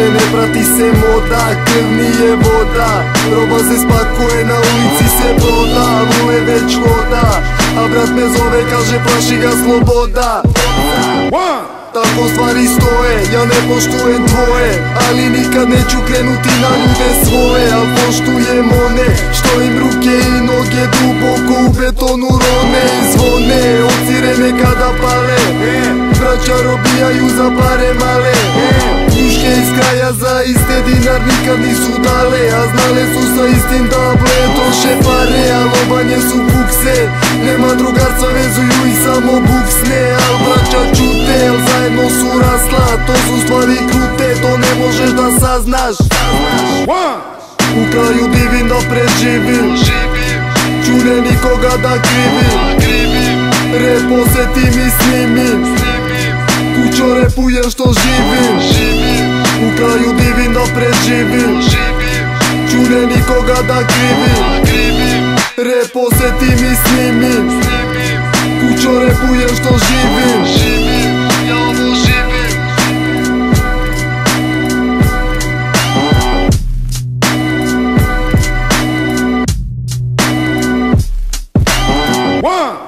не прати се мода Крвни е вода. Роба се спакуе на улици се прода Луе веќе хода А брат ме зове каже плаши га слобода. Тако ствари стое, ја не поштуем твое Али никад не чу кренути на луде свое А поштуем оне, што им руке и ноге Дубоко у бетону роне. Звоне, од сирене када пале. Браќа робијају за паре мале Pjesme iz kraja za iste dinar nikad nisu dale A znale su sa istim da bletoše pare A lobanje su bukse. Nema drugarca vezuju i samo buksne Al braća čute, al zajedno su rasla To su stvari krute, to ne možeš da saznaš. U kraju divim da preživim Čure nikoga da krivim. Rep osetim i snimim Kućo repuje što živim. У крају дивим да преживи Чуне никога да кривим Репосети ми сними Кучо репујем што живи. Ја One!